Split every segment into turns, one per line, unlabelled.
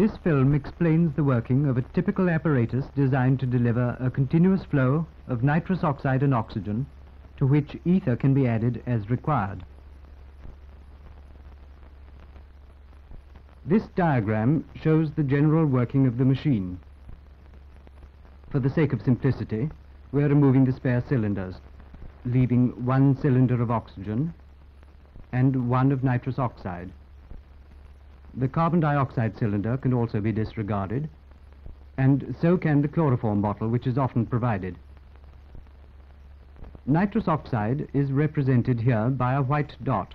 This film explains the working of a typical apparatus designed to deliver a continuous flow of nitrous oxide and oxygen to which ether can be added as required. This diagram shows the general working of the machine. For the sake of simplicity, we are removing the spare cylinders, leaving one cylinder of oxygen and one of nitrous oxide. The carbon dioxide cylinder can also be disregarded, and so can the chloroform bottle, which is often provided. Nitrous oxide is represented here by a white dot.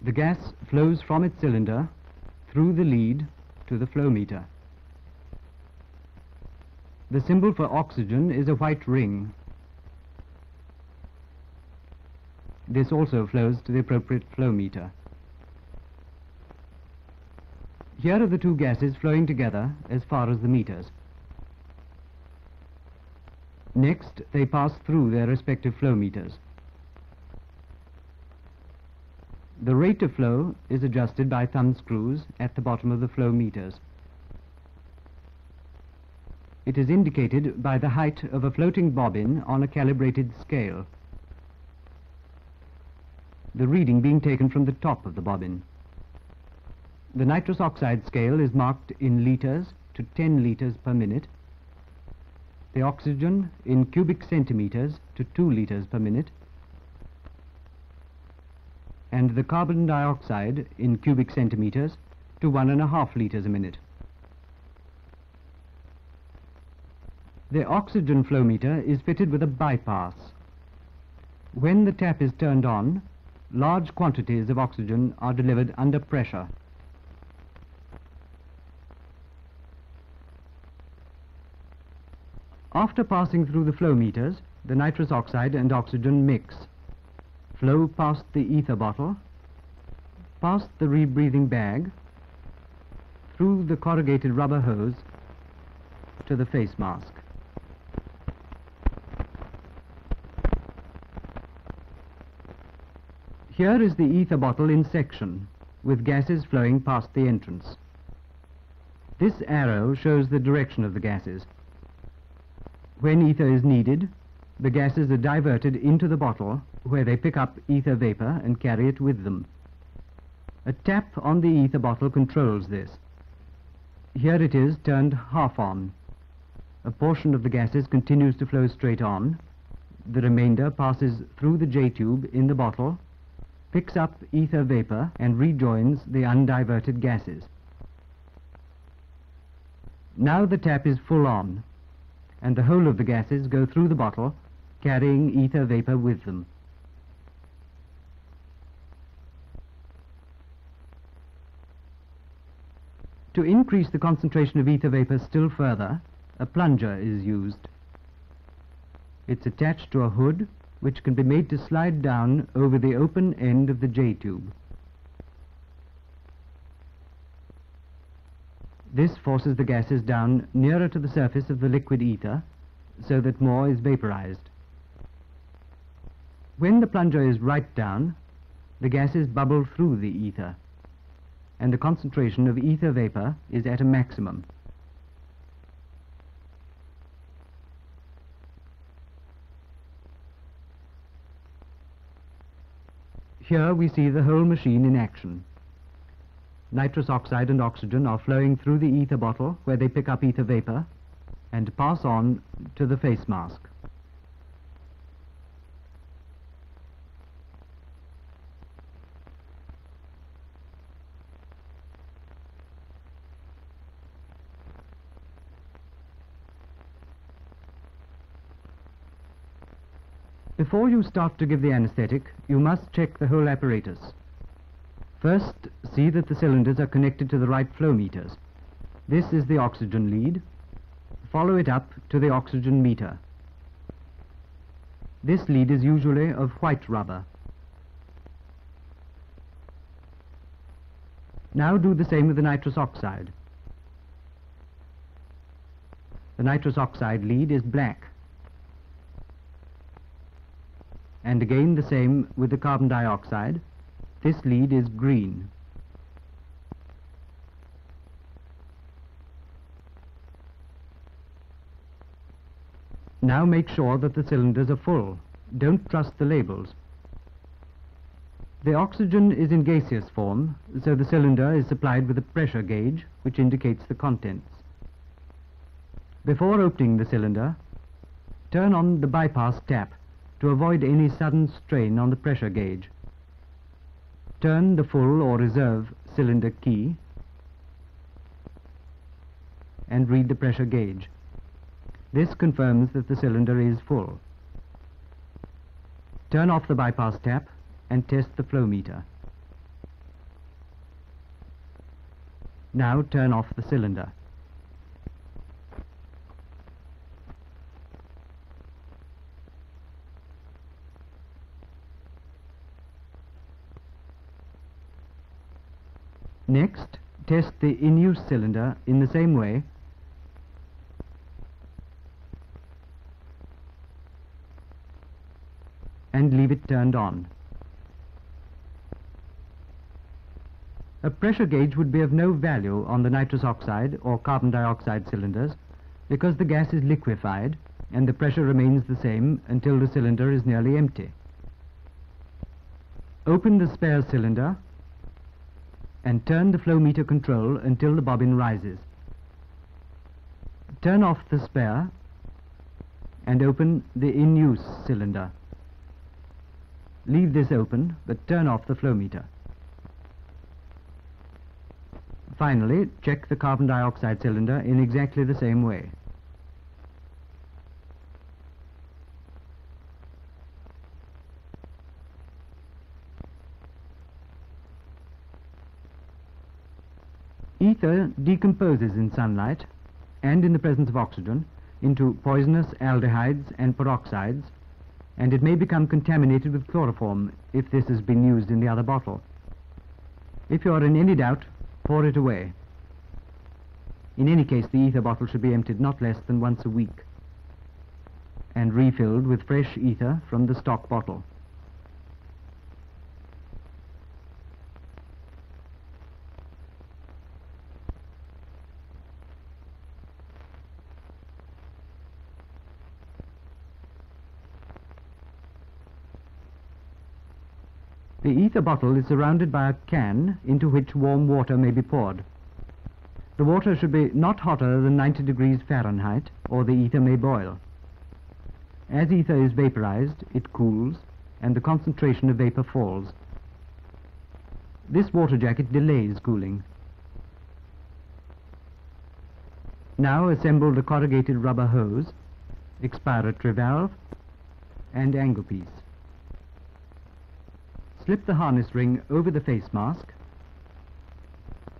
The gas flows from its cylinder through the lead to the flow meter. The symbol for oxygen is a white ring. This also flows to the appropriate flow meter. Here are the two gases flowing together as far as the meters. Next, they pass through their respective flow meters. The rate of flow is adjusted by thumb screws at the bottom of the flow meters. It is indicated by the height of a floating bobbin on a calibrated scale, the reading being taken from the top of the bobbin. The nitrous oxide scale is marked in liters to 10 liters per minute, the oxygen in cubic centimeters to 2 liters per minute, and the carbon dioxide in cubic centimeters to one and a half liters a minute. The oxygen flow meter is fitted with a bypass. When the tap is turned on, large quantities of oxygen are delivered under pressure. After passing through the flow meters, the nitrous oxide and oxygen mix. Flow past the ether bottle, past the rebreathing bag, through the corrugated rubber hose to the face mask. Here is the ether bottle in section, with gases flowing past the entrance. This arrow shows the direction of the gases. When ether is needed, the gases are diverted into the bottle where they pick up ether vapor and carry it with them. A tap on the ether bottle controls this. Here it is turned half on. A portion of the gases continues to flow straight on. The remainder passes through the J-tube in the bottle, picks up ether vapor and rejoins the undiverted gases. Now the tap is full on and the whole of the gases go through the bottle, carrying ether vapor with them. To increase the concentration of ether vapor still further, a plunger is used. It's attached to a hood which can be made to slide down over the open end of the J-tube. This forces the gases down nearer to the surface of the liquid ether so that more is vaporized. When the plunger is right down, the gases bubble through the ether and the concentration of ether vapor is at a maximum. Here we see the whole machine in action nitrous oxide and oxygen are flowing through the ether bottle where they pick up ether vapor and pass on to the face mask. Before you start to give the anesthetic, you must check the whole apparatus. First, see that the cylinders are connected to the right flow meters. This is the oxygen lead. Follow it up to the oxygen meter. This lead is usually of white rubber. Now do the same with the nitrous oxide. The nitrous oxide lead is black. And again the same with the carbon dioxide. This lead is green. Now make sure that the cylinders are full. Don't trust the labels. The oxygen is in gaseous form, so the cylinder is supplied with a pressure gauge, which indicates the contents. Before opening the cylinder, turn on the bypass tap to avoid any sudden strain on the pressure gauge. Turn the full or reserve cylinder key and read the pressure gauge. This confirms that the cylinder is full. Turn off the bypass tap and test the flow meter. Now turn off the cylinder. Next, test the in-use cylinder in the same way and leave it turned on. A pressure gauge would be of no value on the nitrous oxide or carbon dioxide cylinders because the gas is liquefied and the pressure remains the same until the cylinder is nearly empty. Open the spare cylinder and turn the flow meter control until the bobbin rises. Turn off the spare and open the in-use cylinder. Leave this open, but turn off the flow meter. Finally, check the carbon dioxide cylinder in exactly the same way. Ether decomposes in sunlight and in the presence of oxygen into poisonous aldehydes and peroxides, and it may become contaminated with chloroform if this has been used in the other bottle. If you are in any doubt, pour it away. In any case, the ether bottle should be emptied not less than once a week and refilled with fresh ether from the stock bottle. The bottle is surrounded by a can into which warm water may be poured. The water should be not hotter than 90 degrees Fahrenheit or the ether may boil. As ether is vaporized, it cools and the concentration of vapor falls. This water jacket delays cooling. Now assemble the corrugated rubber hose, expiratory valve and angle piece. Slip the harness ring over the face mask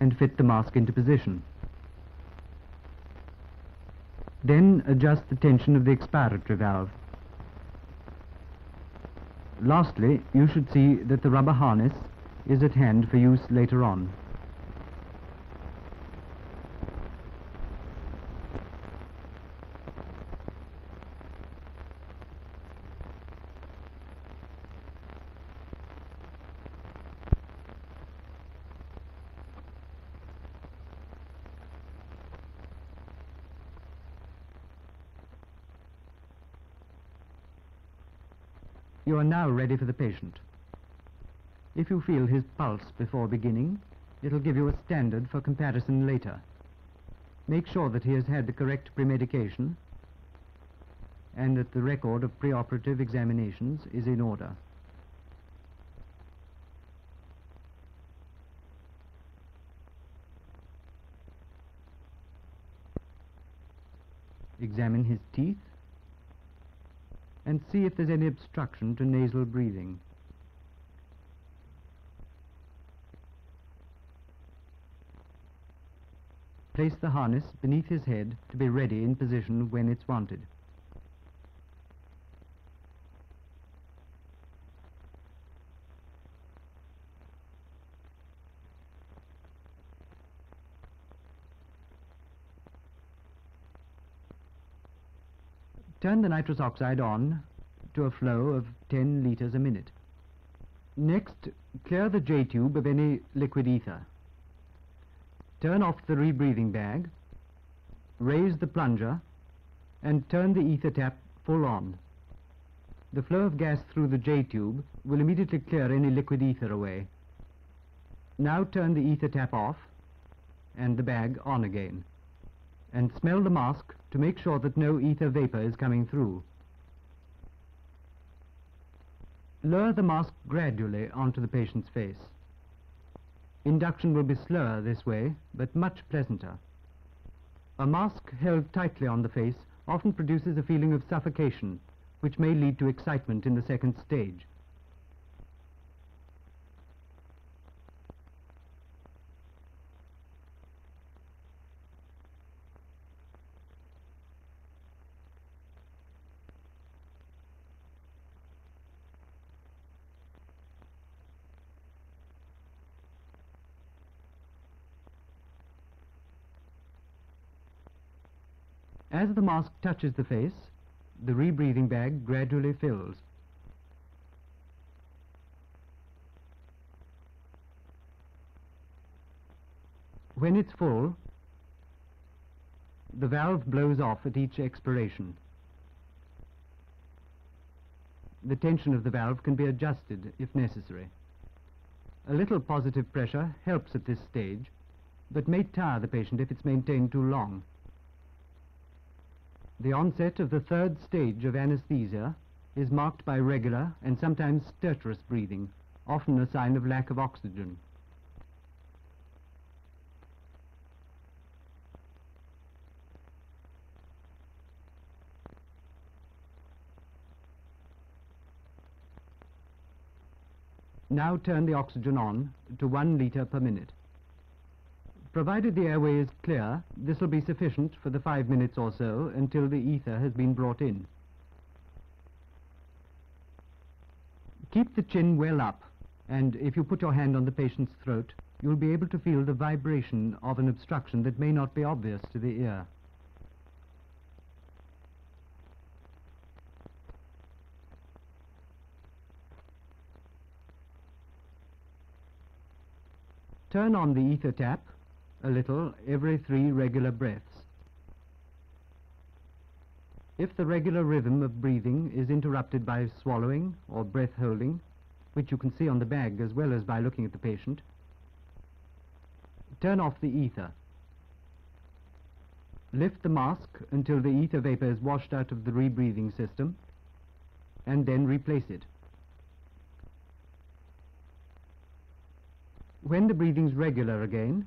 and fit the mask into position. Then adjust the tension of the expiratory valve. Lastly, you should see that the rubber harness is at hand for use later on. You are now ready for the patient. If you feel his pulse before beginning, it'll give you a standard for comparison later. Make sure that he has had the correct premedication and that the record of preoperative examinations is in order. Examine his teeth and see if there's any obstruction to nasal breathing. Place the harness beneath his head to be ready in position when it's wanted. Turn the nitrous oxide on to a flow of 10 litres a minute. Next, clear the J-tube of any liquid ether. Turn off the rebreathing bag, raise the plunger, and turn the ether tap full on. The flow of gas through the J tube will immediately clear any liquid ether away. Now turn the ether tap off and the bag on again. And smell the mask to make sure that no ether vapor is coming through. Lower the mask gradually onto the patient's face. Induction will be slower this way, but much pleasanter. A mask held tightly on the face often produces a feeling of suffocation, which may lead to excitement in the second stage. As the mask touches the face, the rebreathing bag gradually fills. When it's full, the valve blows off at each expiration. The tension of the valve can be adjusted if necessary. A little positive pressure helps at this stage, but may tire the patient if it's maintained too long. The onset of the third stage of anesthesia is marked by regular and sometimes stertorous breathing, often a sign of lack of oxygen. Now turn the oxygen on to one litre per minute. Provided the airway is clear, this will be sufficient for the five minutes or so until the ether has been brought in. Keep the chin well up, and if you put your hand on the patient's throat, you'll be able to feel the vibration of an obstruction that may not be obvious to the ear. Turn on the ether tap a little every three regular breaths. If the regular rhythm of breathing is interrupted by swallowing or breath holding, which you can see on the bag as well as by looking at the patient, turn off the ether. Lift the mask until the ether vapor is washed out of the rebreathing system, and then replace it. When the breathing's regular again,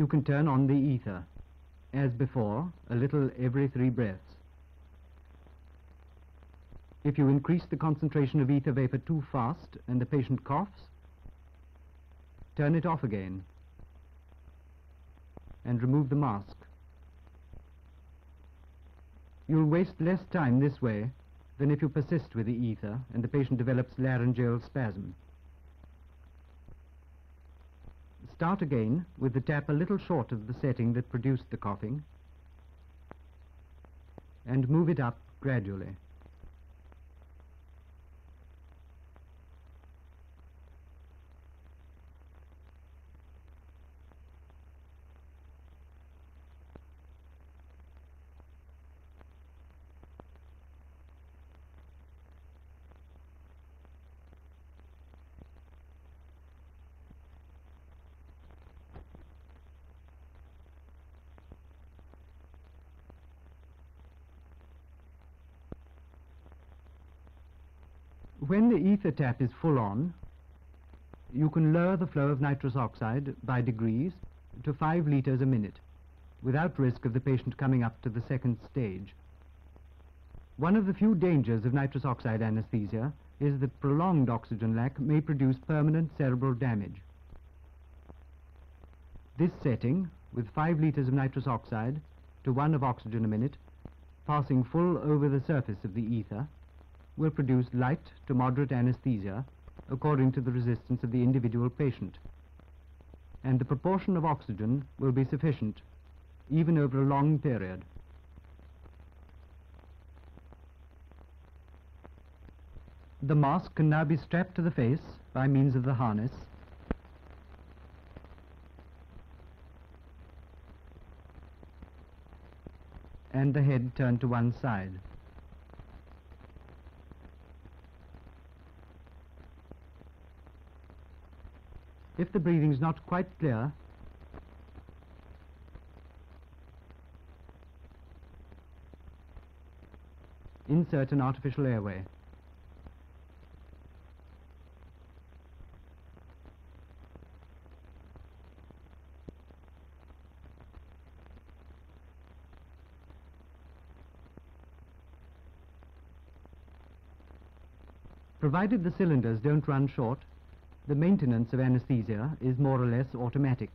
you can turn on the ether, as before, a little every three breaths. If you increase the concentration of ether vapor too fast and the patient coughs, turn it off again and remove the mask. You'll waste less time this way than if you persist with the ether and the patient develops laryngeal spasm. Start again with the tap a little short of the setting that produced the coughing and move it up gradually. When the ether tap is full on, you can lower the flow of nitrous oxide by degrees to 5 litres a minute without risk of the patient coming up to the second stage. One of the few dangers of nitrous oxide anesthesia is that prolonged oxygen lack may produce permanent cerebral damage. This setting, with 5 litres of nitrous oxide to 1 of oxygen a minute, passing full over the surface of the ether, will produce light to moderate anesthesia according to the resistance of the individual patient. And the proportion of oxygen will be sufficient even over a long period. The mask can now be strapped to the face by means of the harness and the head turned to one side. If the breathing is not quite clear, insert an artificial airway. Provided the cylinders don't run short, the maintenance of anesthesia is more or less automatic,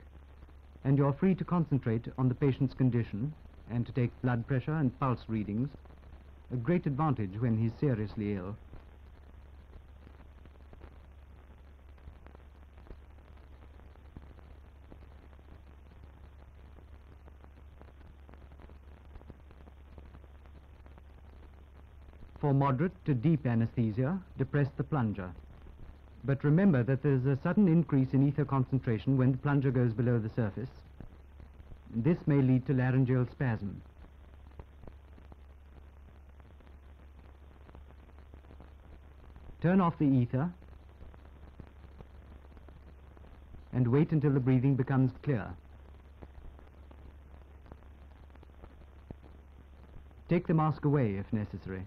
and you're free to concentrate on the patient's condition and to take blood pressure and pulse readings, a great advantage when he's seriously ill. For moderate to deep anesthesia, depress the plunger. But remember that there is a sudden increase in ether concentration when the plunger goes below the surface. This may lead to laryngeal spasm. Turn off the ether and wait until the breathing becomes clear. Take the mask away if necessary.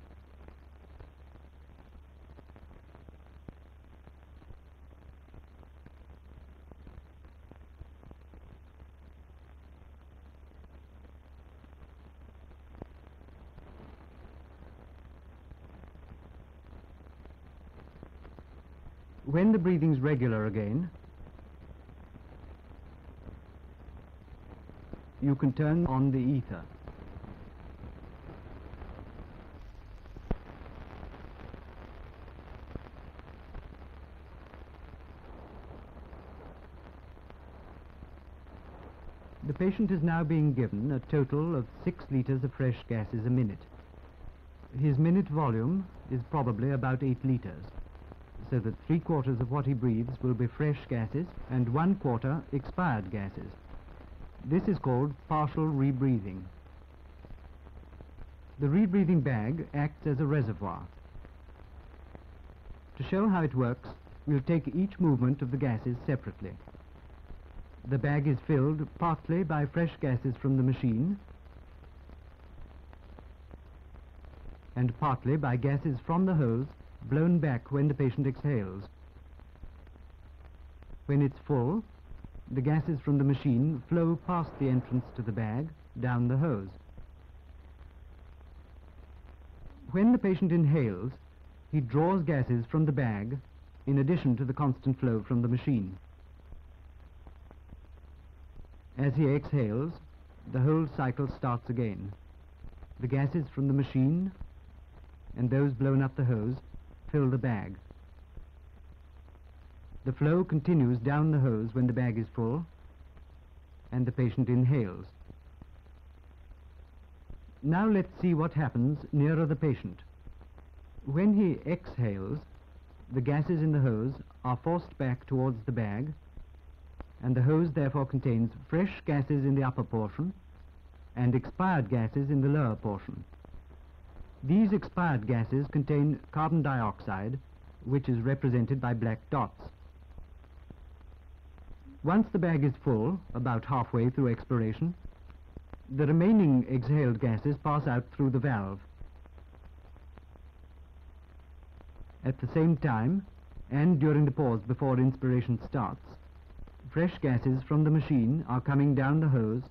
When the breathing's regular again, you can turn on the ether. The patient is now being given a total of six litres of fresh gases a minute. His minute volume is probably about eight litres, so that three quarters of what he breathes will be fresh gases and one quarter expired gases. This is called partial rebreathing. The rebreathing bag acts as a reservoir. To show how it works, we'll take each movement of the gases separately. The bag is filled partly by fresh gases from the machine and partly by gases from the hose blown back when the patient exhales. When it's full, the gases from the machine flow past the entrance to the bag down the hose. When the patient inhales, he draws gases from the bag in addition to the constant flow from the machine. As he exhales, the whole cycle starts again. The gases from the machine and those blown up the hose fill the bag. The flow continues down the hose when the bag is full and the patient inhales. Now let's see what happens nearer the patient. When he exhales, the gases in the hose are forced back towards the bag and the hose therefore contains fresh gases in the upper portion and expired gases in the lower portion. These expired gases contain carbon dioxide, which is represented by black dots. Once the bag is full, about halfway through expiration, the remaining exhaled gases pass out through the valve. At the same time, and during the pause before inspiration starts, fresh gases from the machine are coming down the hose,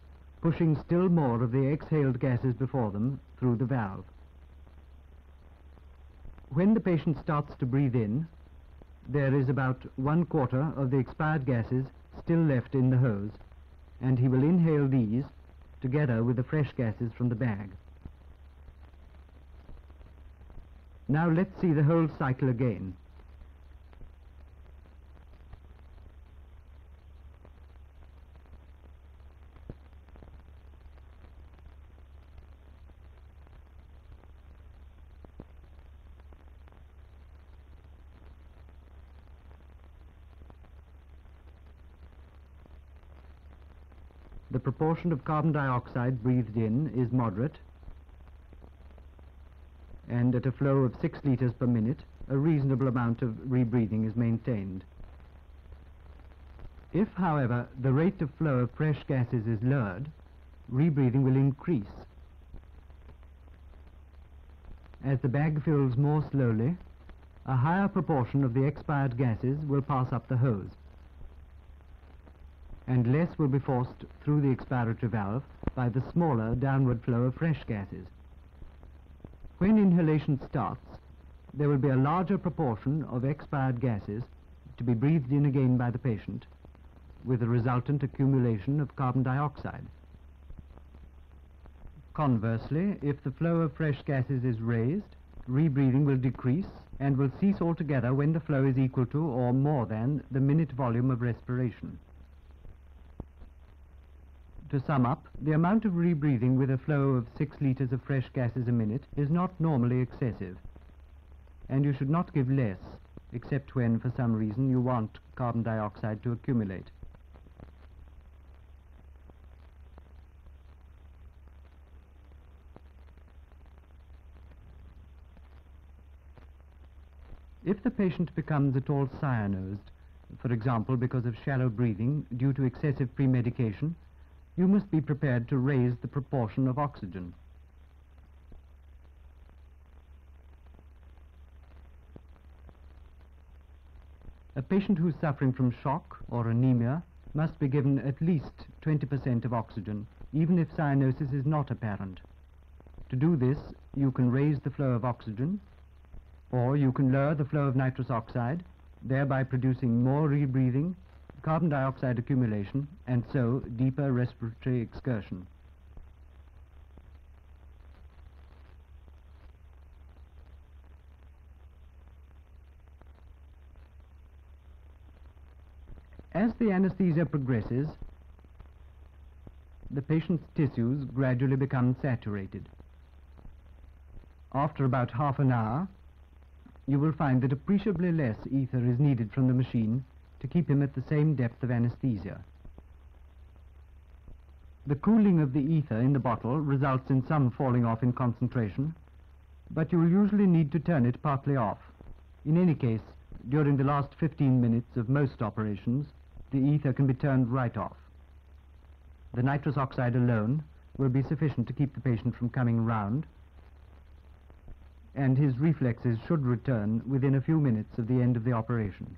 pushing still more of the exhaled gases before them through the valve. When the patient starts to breathe in, there is about one quarter of the expired gases still left in the hose, and he will inhale these together with the fresh gases from the bag. Now let's see the whole cycle again. The proportion of carbon dioxide breathed in is moderate, and at a flow of 6 litres per minute, a reasonable amount of rebreathing is maintained. If, however, the rate of flow of fresh gases is lowered, rebreathing will increase. As the bag fills more slowly, a higher proportion of the expired gases will pass up the hose, and less will be forced through the expiratory valve by the smaller downward flow of fresh gases. When inhalation starts, there will be a larger proportion of expired gases to be breathed in again by the patient, with a resultant accumulation of carbon dioxide. Conversely, if the flow of fresh gases is raised, rebreathing will decrease and will cease altogether when the flow is equal to or more than the minute volume of respiration. To sum up, the amount of rebreathing with a flow of 6 litres of fresh gases a minute is not normally excessive, and you should not give less, except when for some reason you want carbon dioxide to accumulate. If the patient becomes at all cyanosed, for example because of shallow breathing due to excessive premedication, you must be prepared to raise the proportion of oxygen. A patient who is suffering from shock or anemia must be given at least 20% of oxygen, even if cyanosis is not apparent. To do this, you can raise the flow of oxygen, or you can lower the flow of nitrous oxide, thereby producing more rebreathing carbon dioxide accumulation, and so deeper respiratory excursion. As the anesthesia progresses, the patient's tissues gradually become saturated. After about half an hour, you will find that appreciably less ether is needed from the machine to keep him at the same depth of anesthesia. The cooling of the ether in the bottle results in some falling off in concentration, but you will usually need to turn it partly off. In any case, during the last 15 minutes of most operations, the ether can be turned right off. The nitrous oxide alone will be sufficient to keep the patient from coming round, and his reflexes should return within a few minutes of the end of the operation.